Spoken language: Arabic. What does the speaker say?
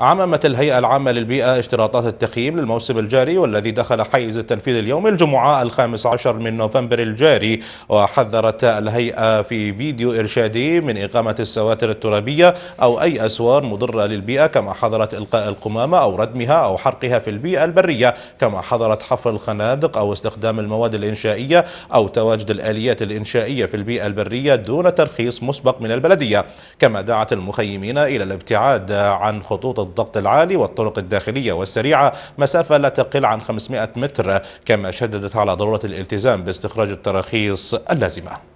عممت الهيئة العامة للبيئة اشتراطات التقييم للموسم الجاري والذي دخل حيز التنفيذ اليوم الجمعة الخامس عشر من نوفمبر الجاري. وحذرت الهيئة في فيديو إرشادي من إقامة السواتر الترابية أو أي أسوار مضرة للبيئة كما حظرت إلقاء القمامة أو ردمها أو حرقها في البيئة البرية كما حظرت حفر الخنادق أو استخدام المواد الإنشائية أو تواجد الآليات الإنشائية في البيئة البرية دون ترخيص مسبق من البلدية. كما دعت المخيمين إلى الابتعاد عن خطوط الضغط العالي والطرق الداخلية والسريعة. مسافة لا تقل عن 500 متر كما شددت على ضرورة الالتزام باستخراج التراخيص اللازمة.